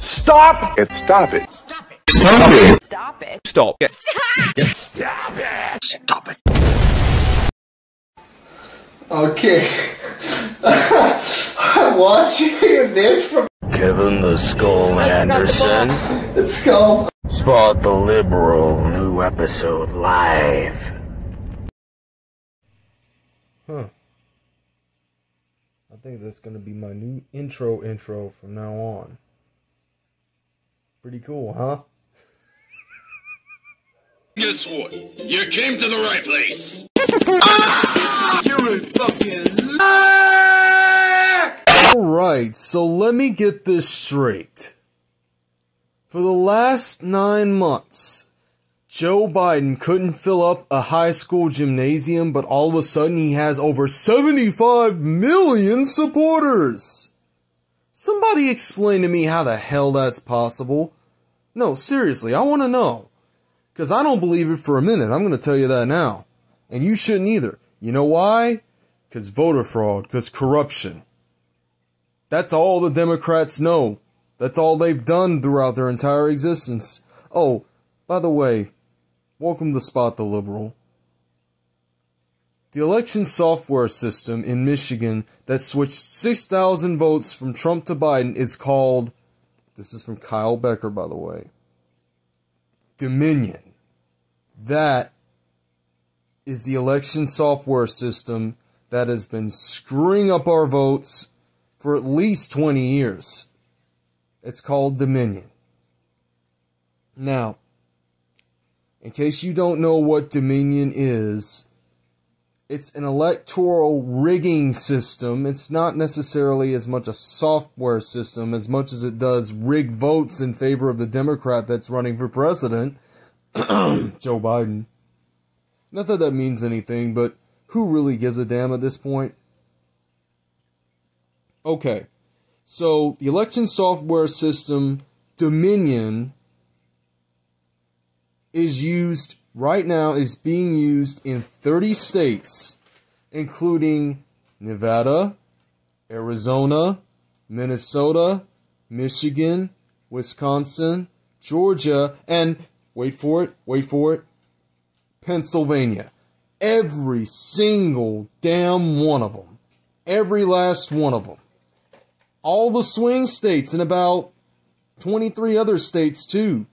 Stop it! Stop it! Stop it. Stop it. Stop. it! Stop it! Stop it! Okay. I'm watching a vid from Kevin the Skull Anderson. it's called Spot the Liberal, new episode live. Huh. I think that's gonna be my new intro intro from now on. Pretty cool, huh? Guess what? You came to the right place. Ah! You're a fucking leech. Alright, so let me get this straight. For the last nine months, Joe Biden couldn't fill up a high school gymnasium, but all of a sudden he has over 75 million supporters! Somebody explain to me how the hell that's possible. No, seriously, I want to know. Because I don't believe it for a minute. I'm going to tell you that now. And you shouldn't either. You know why? Because voter fraud, because corruption. That's all the Democrats know. That's all they've done throughout their entire existence. Oh, by the way, welcome to Spot the Liberal. The election software system in Michigan that switched 6,000 votes from Trump to Biden is called, this is from Kyle Becker, by the way, Dominion. That is the election software system that has been screwing up our votes for at least 20 years. It's called Dominion. Now, in case you don't know what Dominion is, it's an electoral rigging system. It's not necessarily as much a software system as much as it does rig votes in favor of the Democrat that's running for president, Joe Biden. Not that that means anything, but who really gives a damn at this point? Okay, so the election software system Dominion is used right now, is being used in 30 states, including Nevada, Arizona, Minnesota, Michigan, Wisconsin, Georgia, and wait for it, wait for it, Pennsylvania. Every single damn one of them. Every last one of them. All the swing states and about 23 other states, too.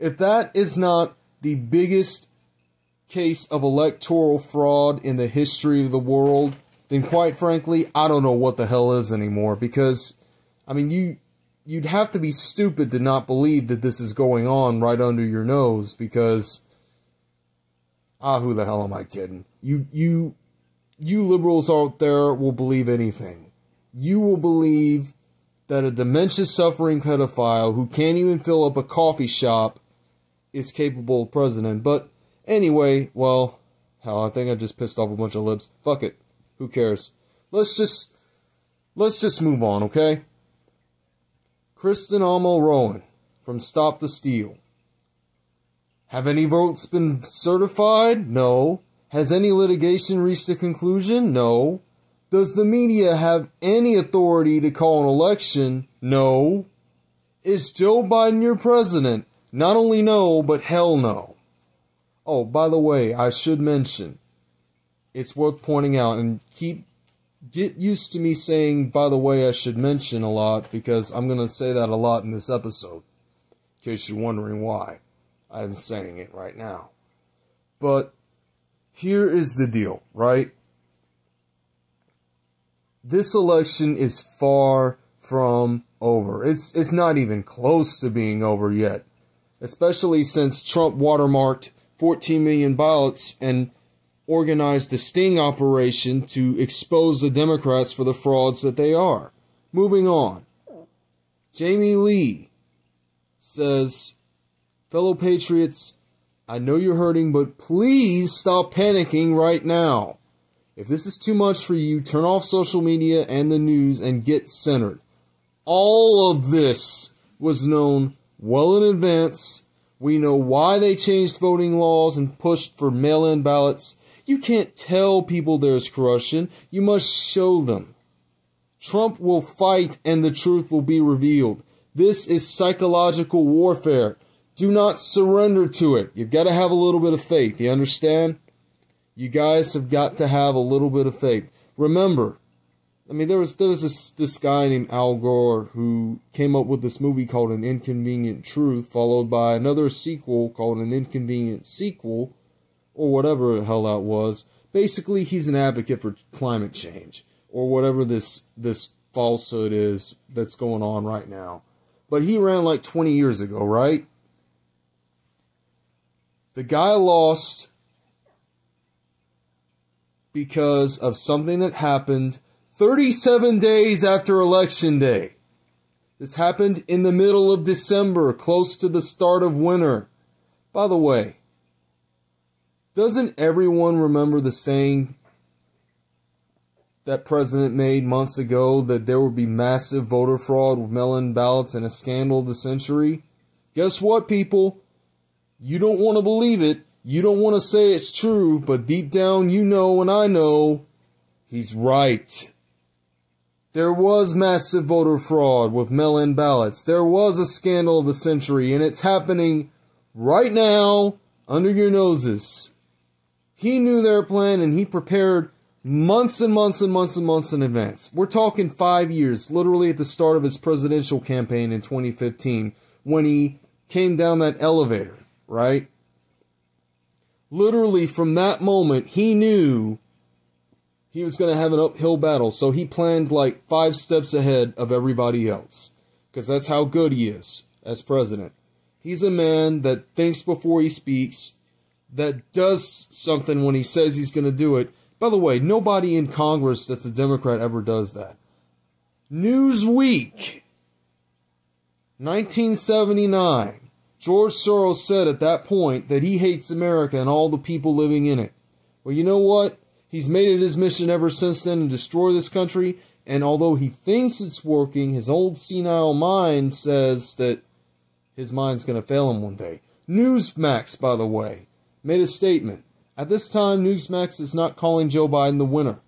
If that is not the biggest case of electoral fraud in the history of the world, then quite frankly, I don't know what the hell is anymore because I mean you you'd have to be stupid to not believe that this is going on right under your nose because ah who the hell am I kidding? You you you liberals out there will believe anything. You will believe that a dementia suffering pedophile who can't even fill up a coffee shop is capable president. But anyway, well, hell, I think I just pissed off a bunch of libs. Fuck it. Who cares? Let's just let's just move on, okay? Kristen Amo Rowan from Stop the Steal. Have any votes been certified? No. Has any litigation reached a conclusion? No. Does the media have any authority to call an election? No. Is Joe Biden your president? Not only no, but hell no. Oh, by the way, I should mention, it's worth pointing out and keep get used to me saying by the way I should mention a lot because I'm going to say that a lot in this episode. In case you're wondering why I'm saying it right now. But here is the deal, right? This election is far from over. It's it's not even close to being over yet especially since Trump watermarked 14 million ballots and organized a sting operation to expose the Democrats for the frauds that they are. Moving on. Jamie Lee says, Fellow Patriots, I know you're hurting, but please stop panicking right now. If this is too much for you, turn off social media and the news and get centered. All of this was known well in advance. We know why they changed voting laws and pushed for mail in ballots. You can't tell people there's corruption, you must show them. Trump will fight and the truth will be revealed. This is psychological warfare. Do not surrender to it. You've got to have a little bit of faith. You understand? You guys have got to have a little bit of faith. Remember, I mean, there was there was this this guy named Al Gore who came up with this movie called An Inconvenient Truth, followed by another sequel called An Inconvenient Sequel, or whatever the hell that was. Basically, he's an advocate for climate change or whatever this this falsehood is that's going on right now. But he ran like 20 years ago, right? The guy lost because of something that happened 37 days after Election Day. This happened in the middle of December, close to the start of winter. By the way, doesn't everyone remember the saying that president made months ago that there would be massive voter fraud with mail-in ballots and a scandal of the century? Guess what, people? You don't want to believe it. You don't want to say it's true, but deep down you know and I know he's right. There was massive voter fraud with mail-in ballots. There was a scandal of the century, and it's happening right now under your noses. He knew their plan and he prepared months and months and months and months in advance. We're talking five years, literally at the start of his presidential campaign in 2015, when he came down that elevator, right? Literally from that moment, he knew he was going to have an uphill battle. So he planned like five steps ahead of everybody else. Because that's how good he is as president. He's a man that thinks before he speaks, that does something when he says he's going to do it. By the way, nobody in Congress that's a Democrat ever does that. Newsweek, 1979. George Soros said at that point that he hates America and all the people living in it. Well, you know what? He's made it his mission ever since then to destroy this country. And although he thinks it's working, his old senile mind says that his mind's going to fail him one day. Newsmax, by the way, made a statement. At this time, Newsmax is not calling Joe Biden the winner.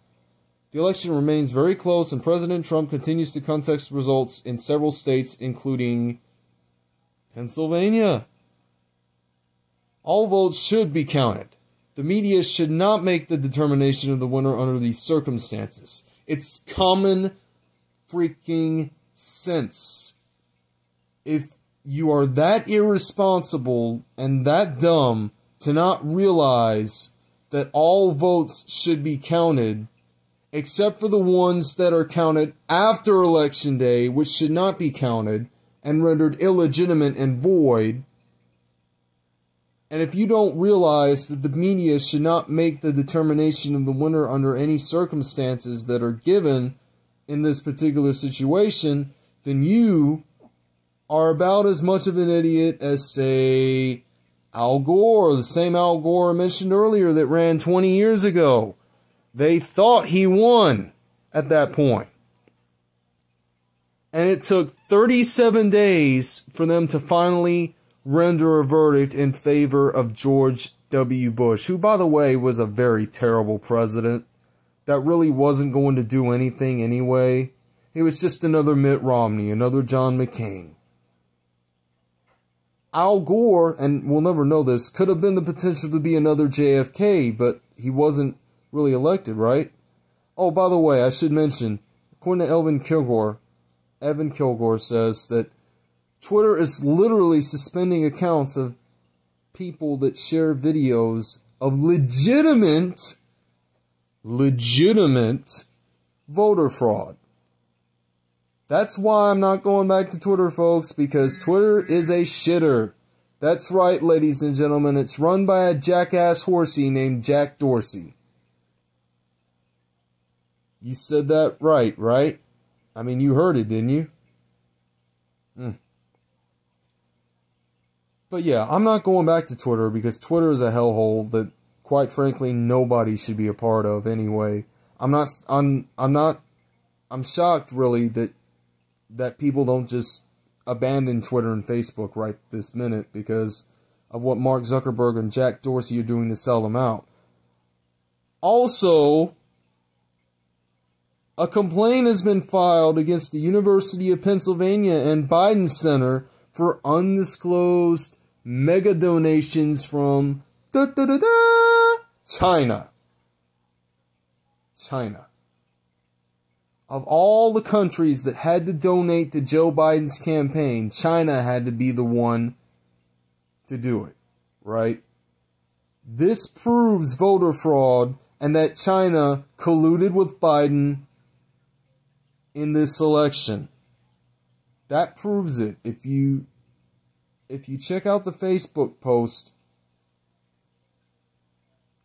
The election remains very close, and President Trump continues to contest results in several states, including Pennsylvania. All votes should be counted. The media should not make the determination of the winner under these circumstances. It's common freaking sense. If you are that irresponsible and that dumb to not realize that all votes should be counted, except for the ones that are counted after Election Day, which should not be counted and rendered illegitimate and void, and if you don't realize that the media should not make the determination of the winner under any circumstances that are given in this particular situation, then you are about as much of an idiot as, say, Al Gore, the same Al Gore mentioned earlier that ran 20 years ago. They thought he won at that point. And it took 37 days for them to finally render a verdict in favor of George W. Bush, who, by the way, was a very terrible president that really wasn't going to do anything anyway. He was just another Mitt Romney, another John McCain. Al Gore, and we'll never know this, could have been the potential to be another JFK, but he wasn't really elected, right? Oh, by the way, I should mention, according to Evan Kilgore, Evan Kilgore says that Twitter is literally suspending accounts of people that share videos of legitimate, legitimate voter fraud. That's why I'm not going back to Twitter, folks, because Twitter is a shitter. That's right, ladies and gentlemen. It's run by a jackass horsey named Jack Dorsey. You said that right, right? I mean, you heard it, didn't you? But yeah, I'm not going back to Twitter because Twitter is a hellhole that, quite frankly, nobody should be a part of anyway. I'm not. I'm. I'm not. I'm shocked, really, that that people don't just abandon Twitter and Facebook right this minute because of what Mark Zuckerberg and Jack Dorsey are doing to sell them out. Also, a complaint has been filed against the University of Pennsylvania and Biden Center for undisclosed mega donations from da, da, da, China. China. Of all the countries that had to donate to Joe Biden's campaign, China had to be the one to do it, right? This proves voter fraud and that China colluded with Biden in this election. That proves it. If you if you check out the Facebook post,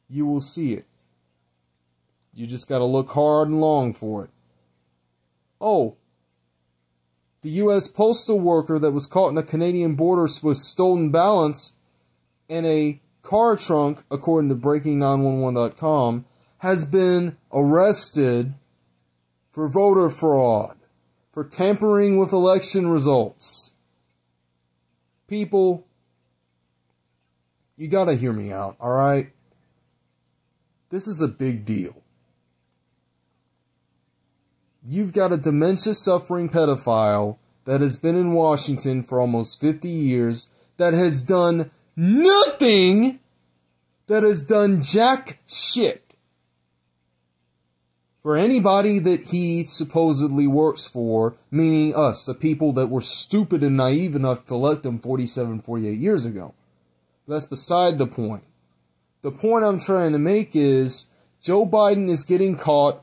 you will see it. You just got to look hard and long for it. Oh, the U.S. postal worker that was caught in the Canadian border with stolen balance in a car trunk, according to Breaking911.com, has been arrested for voter fraud, for tampering with election results. People, you gotta hear me out, alright? This is a big deal. You've got a dementia suffering pedophile that has been in Washington for almost 50 years that has done nothing, that has done jack shit for anybody that he supposedly works for, meaning us, the people that were stupid and naive enough to let them 47, 48 years ago. That's beside the point. The point I'm trying to make is Joe Biden is getting caught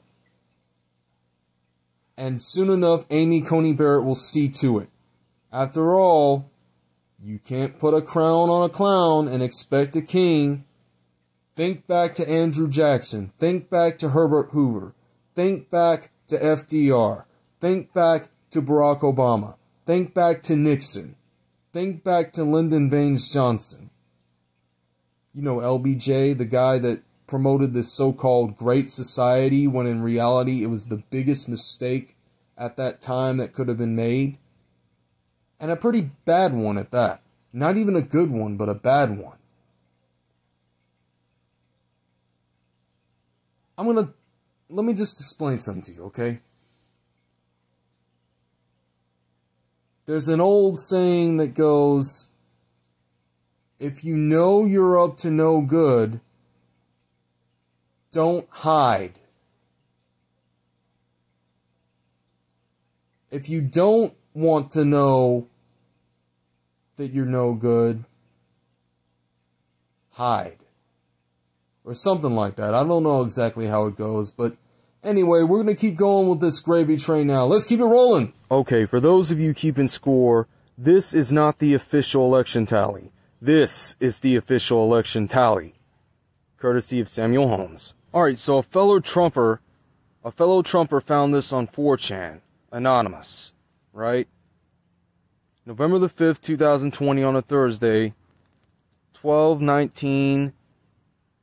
and soon enough, Amy Coney Barrett will see to it. After all, you can't put a crown on a clown and expect a king. Think back to Andrew Jackson. Think back to Herbert Hoover. Think back to FDR. Think back to Barack Obama. Think back to Nixon. Think back to Lyndon Baines Johnson. You know, LBJ, the guy that promoted this so-called great society when in reality it was the biggest mistake at that time that could have been made. And a pretty bad one at that. Not even a good one, but a bad one. I'm going to let me just explain something to you, okay? There's an old saying that goes if you know you're up to no good, don't hide. If you don't want to know that you're no good, hide. Or something like that. I don't know exactly how it goes, but anyway, we're going to keep going with this gravy train now. Let's keep it rolling. Okay, for those of you keeping score, this is not the official election tally. This is the official election tally, courtesy of Samuel Holmes. Alright, so a fellow Trumper, a fellow Trumper found this on 4chan, anonymous, right? November the 5th, 2020 on a Thursday, 12:19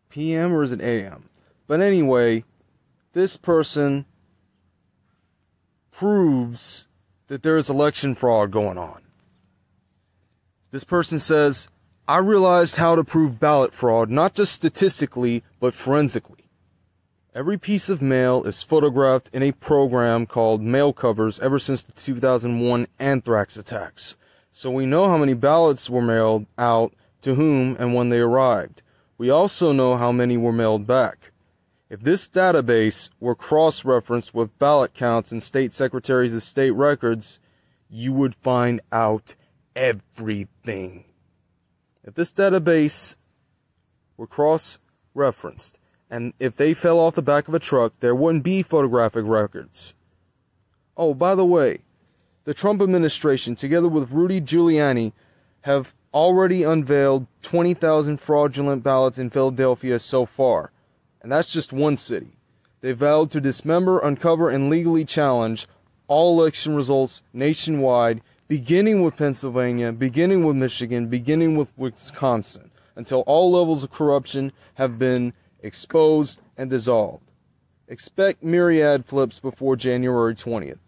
p.m. or is it a.m.? But anyway, this person proves that there is election fraud going on. This person says, I realized how to prove ballot fraud, not just statistically, but forensically. Every piece of mail is photographed in a program called mail covers ever since the 2001 anthrax attacks. So we know how many ballots were mailed out to whom and when they arrived. We also know how many were mailed back. If this database were cross-referenced with ballot counts and state secretaries of state records, you would find out everything. If this database were cross-referenced and if they fell off the back of a truck, there wouldn't be photographic records. Oh, by the way, the Trump administration, together with Rudy Giuliani, have already unveiled 20,000 fraudulent ballots in Philadelphia so far. And that's just one city. They vowed to dismember, uncover, and legally challenge all election results nationwide, beginning with Pennsylvania, beginning with Michigan, beginning with Wisconsin, until all levels of corruption have been exposed, and dissolved. Expect myriad flips before January 20th.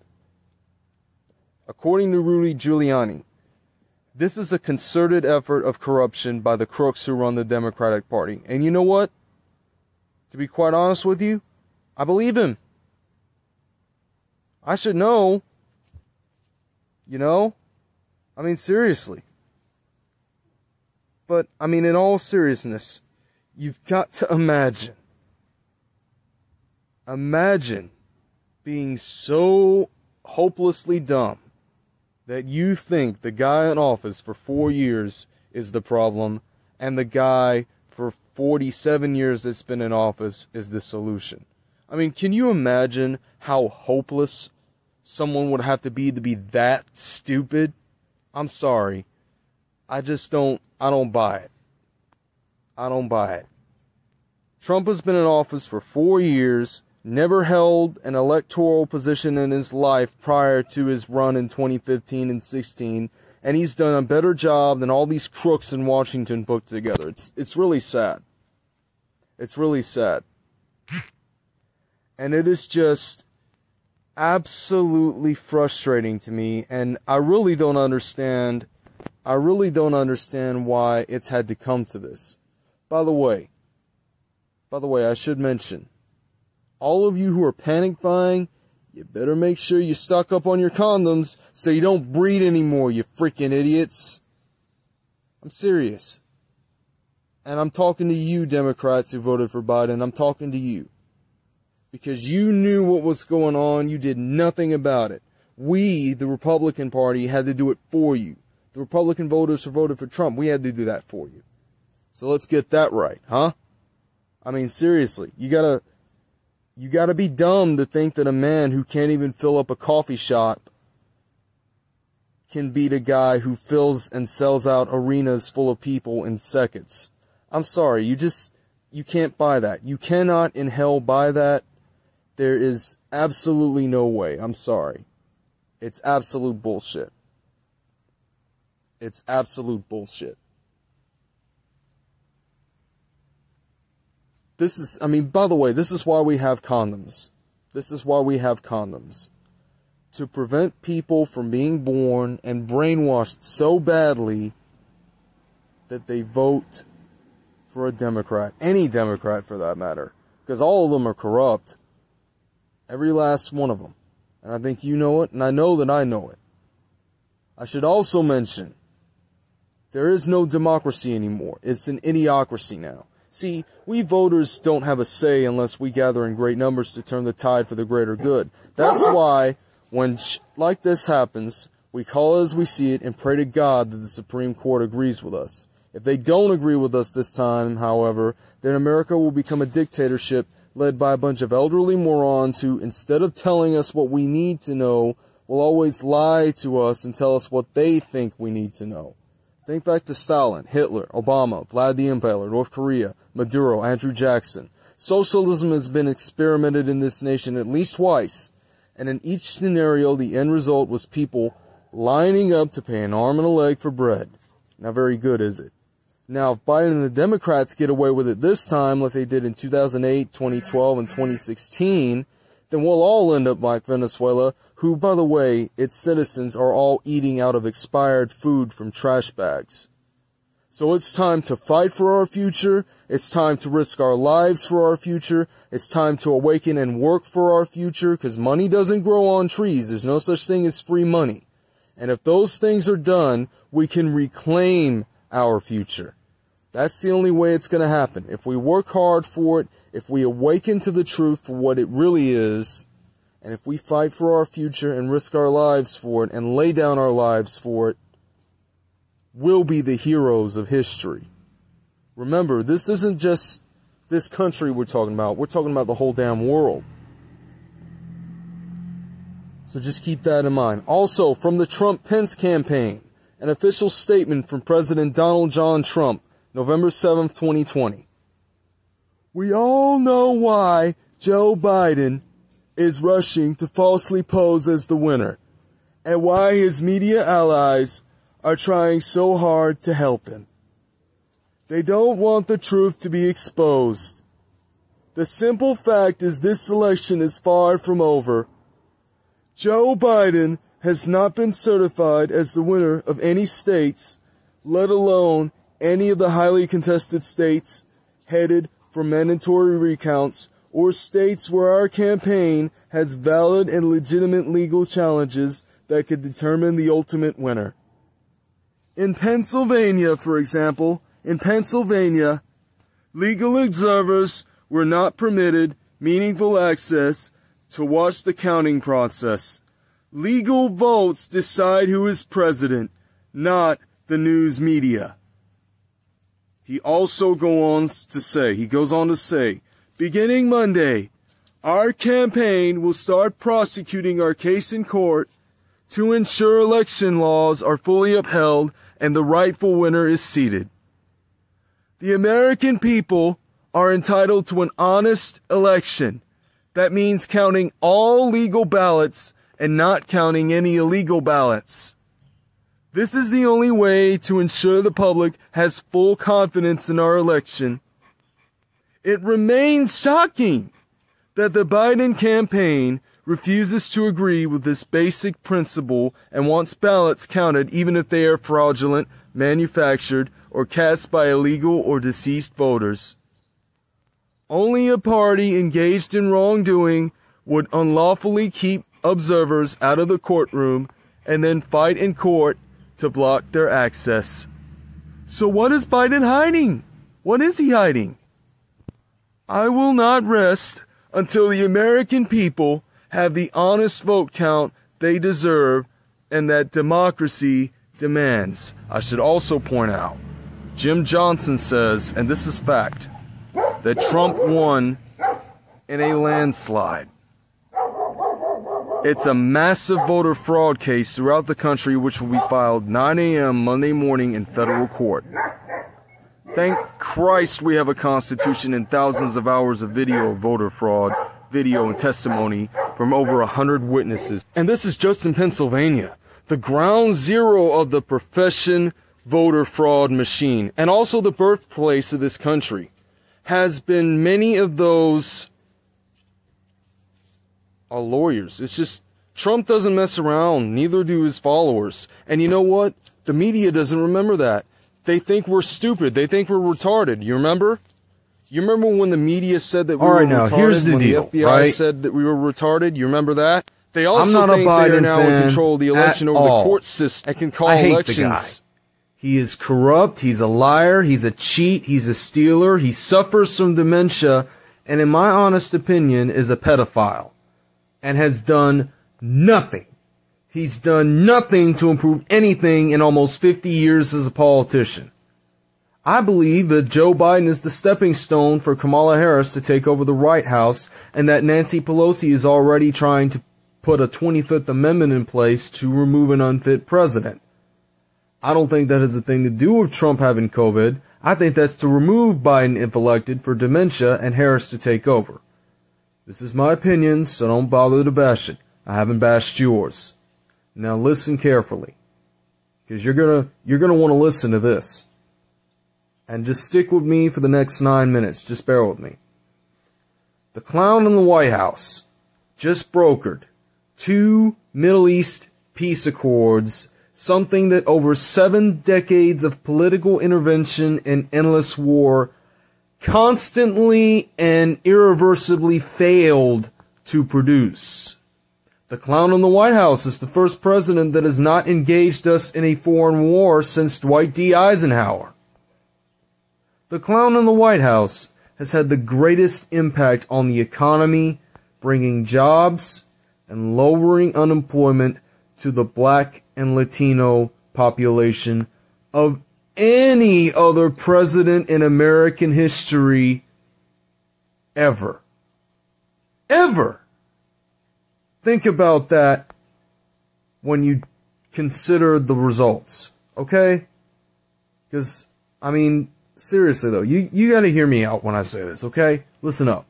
According to Rudy Giuliani, this is a concerted effort of corruption by the crooks who run the Democratic Party. And you know what? To be quite honest with you, I believe him. I should know. You know? I mean, seriously. But, I mean, in all seriousness, you've got to imagine. Imagine being so hopelessly dumb that you think the guy in office for four years is the problem and the guy 47 years that's been in office is the solution. I mean, can you imagine how hopeless someone would have to be to be that stupid? I'm sorry. I just don't, I don't buy it. I don't buy it. Trump has been in office for four years never held an electoral position in his life prior to his run in 2015 and 16, and he's done a better job than all these crooks in Washington put together. It's it's really sad. It's really sad. And it is just absolutely frustrating to me and I really don't understand I really don't understand why it's had to come to this. By the way, by the way, I should mention all of you who are panic buying, you better make sure you stock up on your condoms so you don't breed anymore, you freaking idiots. I'm serious. And I'm talking to you, Democrats who voted for Biden. I'm talking to you. Because you knew what was going on. You did nothing about it. We, the Republican Party, had to do it for you. The Republican voters who voted for Trump, we had to do that for you. So let's get that right, huh? I mean, seriously, you gotta, you gotta be dumb to think that a man who can't even fill up a coffee shop can beat a guy who fills and sells out arenas full of people in seconds. I'm sorry, you just, you can't buy that. You cannot in hell buy that. There is absolutely no way. I'm sorry. It's absolute bullshit. It's absolute bullshit. This is, I mean, by the way, this is why we have condoms. This is why we have condoms. To prevent people from being born and brainwashed so badly that they vote for a Democrat. Any Democrat for that matter. Because all of them are corrupt. Every last one of them. And I think you know it, and I know that I know it. I should also mention there is no democracy anymore. It's an idiocracy now. See, we voters don't have a say unless we gather in great numbers to turn the tide for the greater good. That's why, when sh- like this happens, we call it as we see it and pray to God that the Supreme Court agrees with us. If they don't agree with us this time, however, then America will become a dictatorship led by a bunch of elderly morons who, instead of telling us what we need to know, will always lie to us and tell us what they think we need to know. Think back to Stalin, Hitler, Obama, Vlad the Impaler, North Korea, Maduro, Andrew Jackson. Socialism has been experimented in this nation at least twice, and in each scenario, the end result was people lining up to pay an arm and a leg for bread. Not very good, is it? Now, if Biden and the Democrats get away with it this time, like they did in 2008, 2012, and 2016, then we'll all end up like Venezuela, who, by the way, its citizens are all eating out of expired food from trash bags. So it's time to fight for our future. It's time to risk our lives for our future. It's time to awaken and work for our future because money doesn't grow on trees. There's no such thing as free money. And if those things are done, we can reclaim our future. That's the only way it's going to happen. If we work hard for it, if we awaken to the truth for what it really is, and if we fight for our future and risk our lives for it and lay down our lives for it, we'll be the heroes of history. Remember, this isn't just this country we're talking about. We're talking about the whole damn world. So just keep that in mind. Also, from the Trump Pence campaign, an official statement from President Donald John Trump, November 7th, 2020. We all know why Joe Biden is rushing to falsely pose as the winner, and why his media allies are trying so hard to help him. They don't want the truth to be exposed. The simple fact is this election is far from over. Joe Biden has not been certified as the winner of any states, let alone any of the highly contested states headed for mandatory recounts or states where our campaign has valid and legitimate legal challenges that could determine the ultimate winner. In Pennsylvania, for example, in Pennsylvania, legal observers were not permitted meaningful access to watch the counting process. Legal votes decide who is president, not the news media. He also goes on to say, he goes on to say, beginning Monday, our campaign will start prosecuting our case in court to ensure election laws are fully upheld and the rightful winner is seated. The American people are entitled to an honest election. That means counting all legal ballots and not counting any illegal ballots. This is the only way to ensure the public has full confidence in our election. It remains shocking that the Biden campaign refuses to agree with this basic principle and wants ballots counted even if they are fraudulent, manufactured, or cast by illegal or deceased voters. Only a party engaged in wrongdoing would unlawfully keep observers out of the courtroom and then fight in court to block their access. So what is Biden hiding? What is he hiding? I will not rest until the American people have the honest vote count they deserve and that democracy demands. I should also point out, Jim Johnson says, and this is fact, that Trump won in a landslide. It's a massive voter fraud case throughout the country, which will be filed 9 a.m. Monday morning in federal court. Thank Christ we have a constitution and thousands of hours of video of voter fraud, video and testimony from over a hundred witnesses. And this is just in Pennsylvania, the ground zero of the profession voter fraud machine, and also the birthplace of this country, has been many of those are lawyers. It's just Trump doesn't mess around, neither do his followers. And you know what? The media doesn't remember that. They think we're stupid. They think we're retarded. You remember? You remember when the media said that we All were right, now, retarded? here's the when deal, the FBI right? said that we were retarded. You remember that? They also not a think they are now in control of the election over all. the court system and can call I hate elections. the guy. He is corrupt. He's a liar. He's a cheat. He's a stealer. He suffers from dementia, and in my honest opinion, is a pedophile, and has done nothing. He's done nothing to improve anything in almost 50 years as a politician. I believe that Joe Biden is the stepping stone for Kamala Harris to take over the White House, and that Nancy Pelosi is already trying to put a 25th Amendment in place to remove an unfit president. I don't think that has a thing to do with Trump having COVID. I think that's to remove Biden if elected for dementia and Harris to take over. This is my opinion, so don't bother to bash it. I haven't bashed yours. Now listen carefully. Cause you're gonna, you're gonna wanna listen to this. And just stick with me for the next nine minutes. Just bear with me. The clown in the White House just brokered two Middle East peace accords, something that over seven decades of political intervention and endless war constantly and irreversibly failed to produce. The clown in the White House is the first president that has not engaged us in a foreign war since Dwight D. Eisenhower. The clown in the White House has had the greatest impact on the economy, bringing jobs and lowering unemployment to the black and Latino population of any other president in American history ever. Ever. Think about that when you consider the results, okay? Because, I mean, seriously though, you, you gotta hear me out when I say this, okay? Listen up.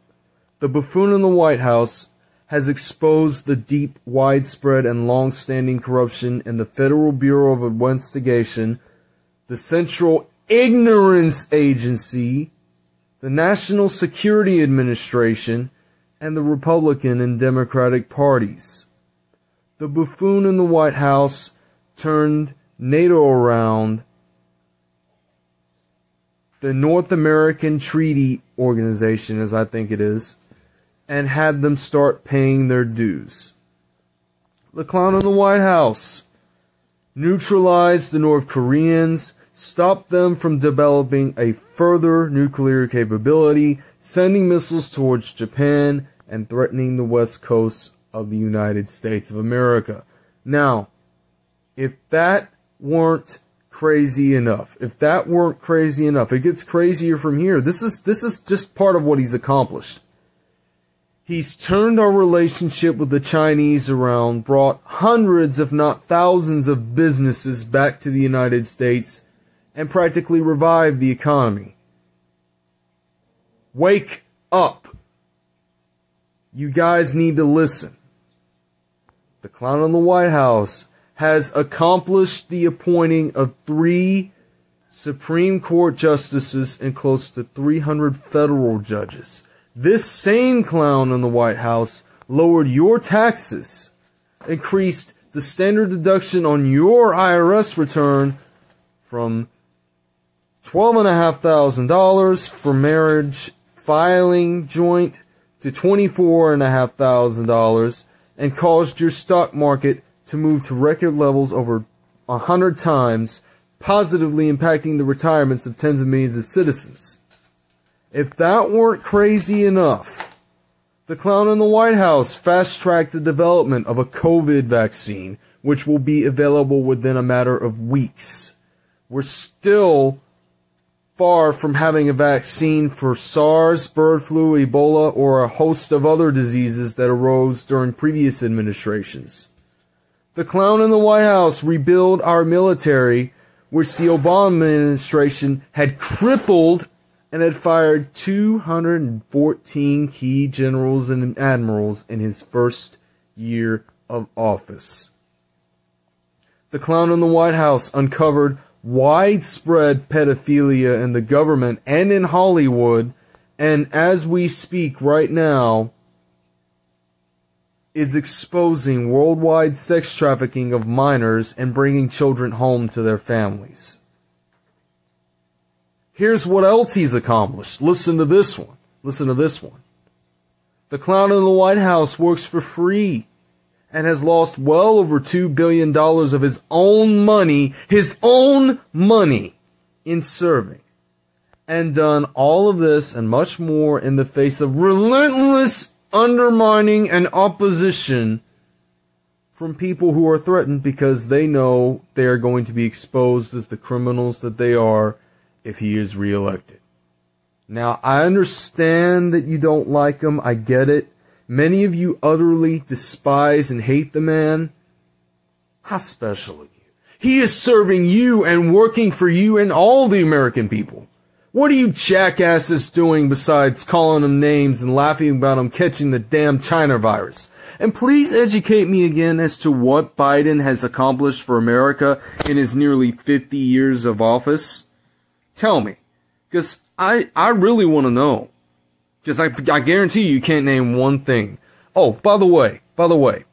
The buffoon in the White House has exposed the deep, widespread, and long-standing corruption in the Federal Bureau of Investigation, the Central Ignorance Agency, the National Security Administration, and the Republican and Democratic parties. The buffoon in the White House turned NATO around the North American Treaty Organization, as I think it is, and had them start paying their dues. The clown in the White House neutralized the North Koreans, stopped them from developing a further nuclear capability, sending missiles towards Japan, and threatening the west coast of the United States of America. Now, if that weren't crazy enough, if that weren't crazy enough, it gets crazier from here. This is this is just part of what he's accomplished. He's turned our relationship with the Chinese around, brought hundreds, if not thousands, of businesses back to the United States, and practically revived the economy. Wake up! You guys need to listen. The clown in the White House has accomplished the appointing of three Supreme Court justices and close to 300 federal judges. This same clown in the White House lowered your taxes, increased the standard deduction on your IRS return from $12,500 for marriage filing joint to $24,500 and caused your stock market to move to record levels over a hundred times, positively impacting the retirements of tens of millions of citizens. If that weren't crazy enough, the clown in the White House fast tracked the development of a COVID vaccine, which will be available within a matter of weeks. We're still far from having a vaccine for SARS, bird flu, Ebola, or a host of other diseases that arose during previous administrations. The clown in the White House rebuild our military, which the Obama administration had crippled and had fired 214 key generals and admirals in his first year of office. The clown in the White House uncovered widespread pedophilia in the government and in Hollywood, and as we speak right now, is exposing worldwide sex trafficking of minors and bringing children home to their families. Here's what else he's accomplished. Listen to this one. Listen to this one. The clown in the White House works for free and has lost well over $2 billion of his own money, his own money, in serving. And done all of this and much more in the face of relentless undermining and opposition from people who are threatened because they know they are going to be exposed as the criminals that they are if he is reelected. Now, I understand that you don't like him. I get it. Many of you utterly despise and hate the man. How special are you? He is serving you and working for you and all the American people. What are you jackasses doing besides calling them names and laughing about them catching the damn China virus? And please educate me again as to what Biden has accomplished for America in his nearly 50 years of office. Tell me. Because I, I really want to know. Because I, I guarantee you, you can't name one thing. Oh, by the way, by the way,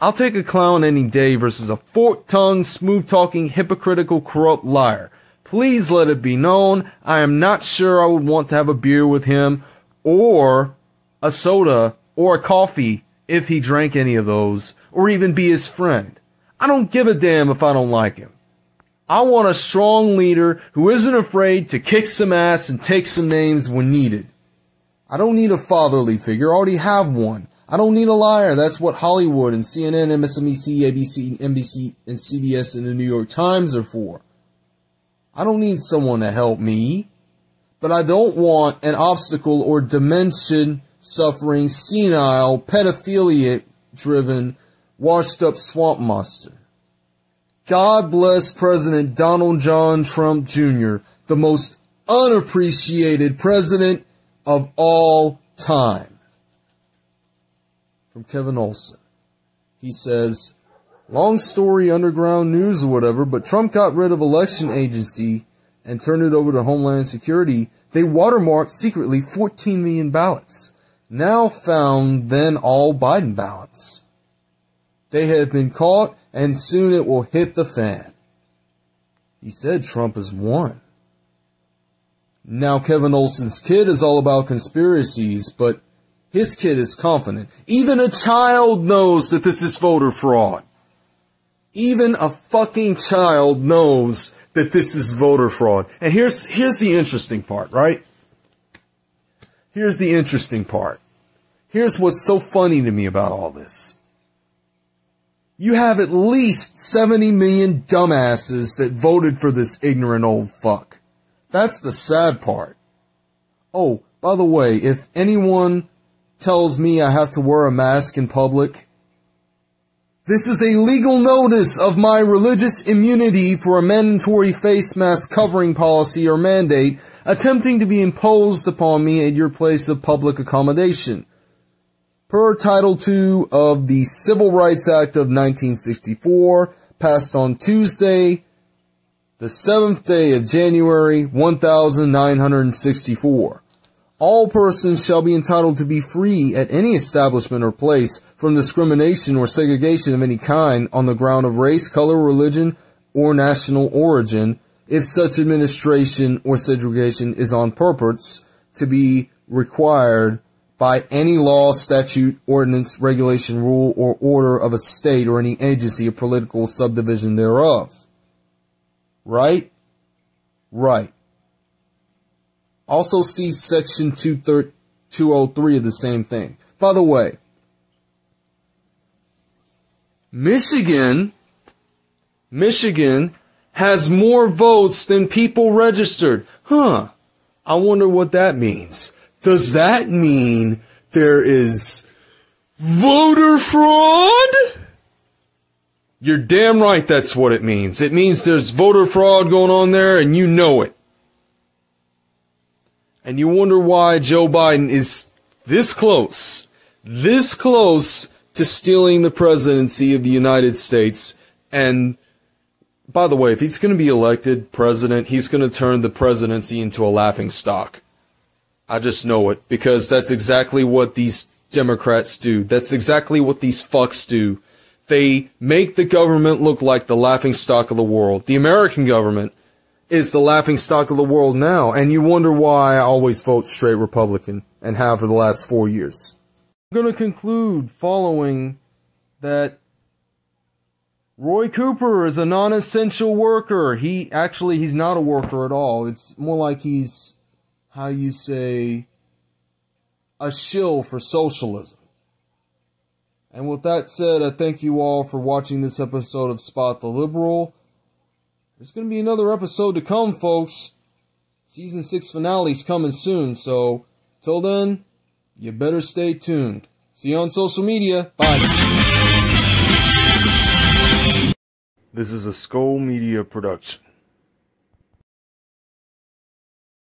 I'll take a clown any day versus a fork-tongued, smooth-talking, hypocritical, corrupt liar. Please let it be known, I am not sure I would want to have a beer with him, or a soda, or a coffee, if he drank any of those, or even be his friend. I don't give a damn if I don't like him. I want a strong leader who isn't afraid to kick some ass and take some names when needed. I don't need a fatherly figure. I already have one. I don't need a liar. That's what Hollywood and CNN, MSNBC, ABC, NBC, and CBS and the New York Times are for. I don't need someone to help me. But I don't want an obstacle or dimension suffering, senile, pedophilia driven, washed up swamp monster. God bless President Donald John Trump Jr., the most unappreciated president of all time. From Kevin Olson. He says, long story underground news or whatever, but Trump got rid of election agency and turned it over to Homeland Security. They watermarked secretly 14 million ballots. Now found then all Biden ballots. They have been caught and soon it will hit the fan. He said Trump has won. Now, Kevin Olson's kid is all about conspiracies, but His kid is confident. Even a child knows that this is voter fraud. Even a fucking child knows that this is voter fraud. And here's, here's the interesting part, right? Here's the interesting part. Here's what's so funny to me about all this. You have at least 70 million dumbasses that voted for this ignorant old fuck. That's the sad part. Oh, by the way, if anyone tells me I have to wear a mask in public, this is a legal notice of my religious immunity for a mandatory face mask covering policy or mandate attempting to be imposed upon me at your place of public accommodation. Per Title II of the Civil Rights Act of 1964, passed on Tuesday, the 7th day of January 1964. All persons shall be entitled to be free at any establishment or place from discrimination or segregation of any kind on the ground of race, color, religion, or national origin, if such administration or segregation is on purpose to be required by any law, statute, ordinance, regulation, rule, or order of a state or any agency or political subdivision thereof. Right? Right. Also see section 203 of the same thing. By the way, Michigan, Michigan has more votes than people registered. Huh. I wonder what that means. Does that mean there is voter fraud? You're damn right that's what it means. It means there's voter fraud going on there and you know it. And you wonder why Joe Biden is this close, this close to stealing the presidency of the United States. And by the way, if he's going to be elected president, he's going to turn the presidency into a laughing stock. I just know it because that's exactly what these Democrats do. That's exactly what these fucks do. They make the government look like the laughing stock of the world. The American government is the laughing stock of the world now, and you wonder why I always vote straight Republican and have for the last four years. I'm going to conclude following that Roy Cooper is a non-essential worker. He actually he's not a worker at all. It's more like he's how you say a shill for socialism. And with that said, I thank you all for watching this episode of Spot the Liberal. There's going to be another episode to come, folks. Season 6 finale's coming soon, so till then, you better stay tuned. See you on social media. Bye. This is a Skull Media production.